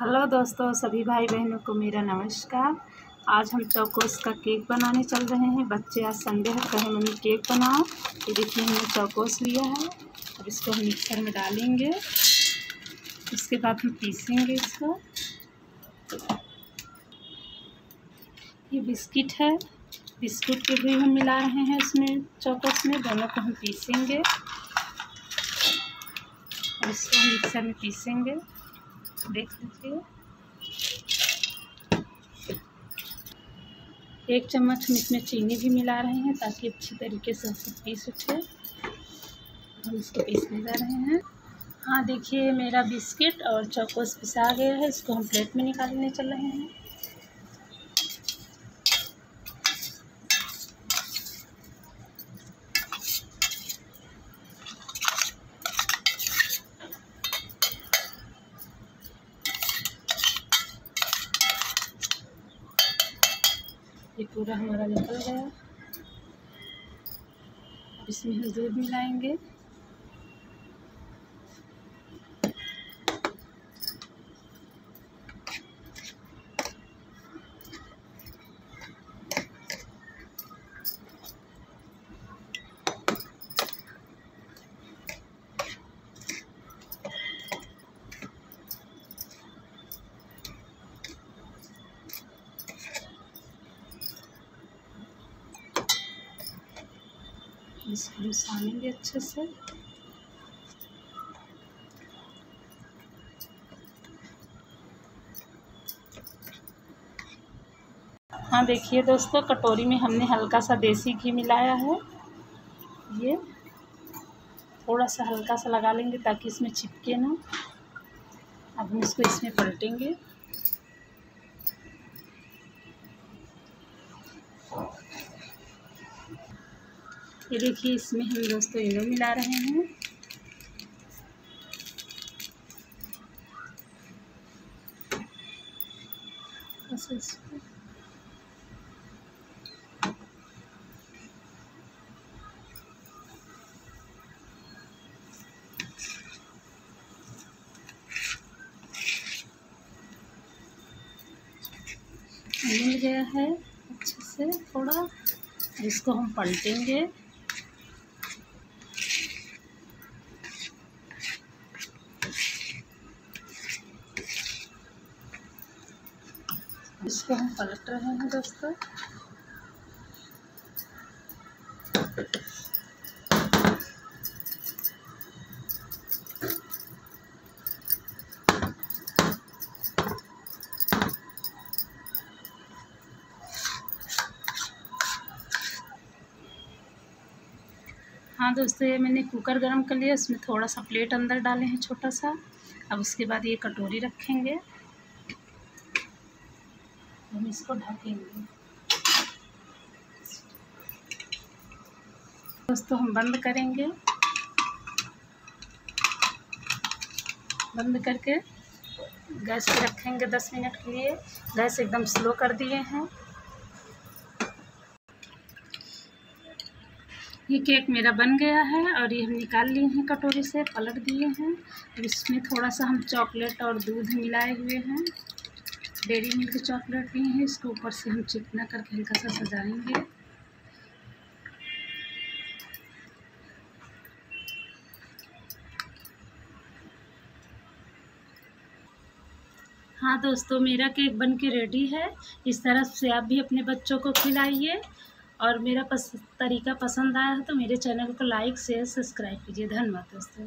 Hello दोस्तों, सभी भाई बहनों को मेरा नमस्कार। आज हम चौकोस का केक बनाने चल रहे हैं। बच्चे आज संडे है कहे मम्मी केक बनाओ। ये देखिए, हमने चौकोस लिया है। अब इसको हम मिक्सर में डालेंगे। उसके बाद हम पीसेंगे इसको। ये बिस्किट है। बिस्कुट के भी हम मिला रहे हैं इसमें, चौकोस में। दोनों को हम पीसेंगे। और इसको हम मिक्सर में पीसेंगे। देख लीजिए एक चम्मच हम इसमें चीनी भी मिला रहे हैं ताकि अच्छी तरीके से उसको पीस उठे हम इसको पीसने जा रहे हैं। हाँ देखिए, मेरा बिस्किट और चौकोस पिसा गया है। इसको हम प्लेट में निकालने चल रहे हैं। ये पूरा हमारा निकल गया। अब इसमें हम दूध मिलाएँगे। इसको हम सानेंगे अच्छे से। हाँ देखिए दोस्तों, कटोरी में हमने हल्का सा देसी घी मिलाया है। ये थोड़ा सा हल्का सा लगा लेंगे ताकि इसमें चिपके ना। अब हम इसको इसमें पलटेंगे। ये देखिए, इसमें हम दोस्तों इनो मिला रहे हैं। मिल गया है अच्छे से थोड़ा इसको हम पलटेंगे। इसको हम पलट रहे हैं दोस्तों। हाँ दोस्तों, ये मैंने कुकर गरम कर लिया, इसमें थोड़ा सा प्लेट अंदर डाले हैं छोटा सा। अब उसके बाद ये कटोरी रखेंगे। हम इसको ढकेंगे। दोस्तों, हम बंद करेंगे। बंद करके गैस पे रखेंगे दस मिनट के लिए। गैस एकदम स्लो कर दिए हैं। ये केक मेरा बन गया है और ये हम निकाल लिए हैं कटोरी से, पलट दिए हैं। और इसमें थोड़ा सा हम चॉकलेट और दूध मिलाए हुए हैं। डेरी मिल्क चॉकलेट लिए हैं, इसको ऊपर से हम चिकना करके हल्का सा सजाएँगे। हाँ दोस्तों, मेरा केक बन के रेडी है। इस तरह से आप भी अपने बच्चों को खिलाइए। और मेरा पस, तरीका पसंद आया है तो मेरे चैनल को लाइक शेयर सब्सक्राइब कीजिए। धन्यवाद दोस्तों।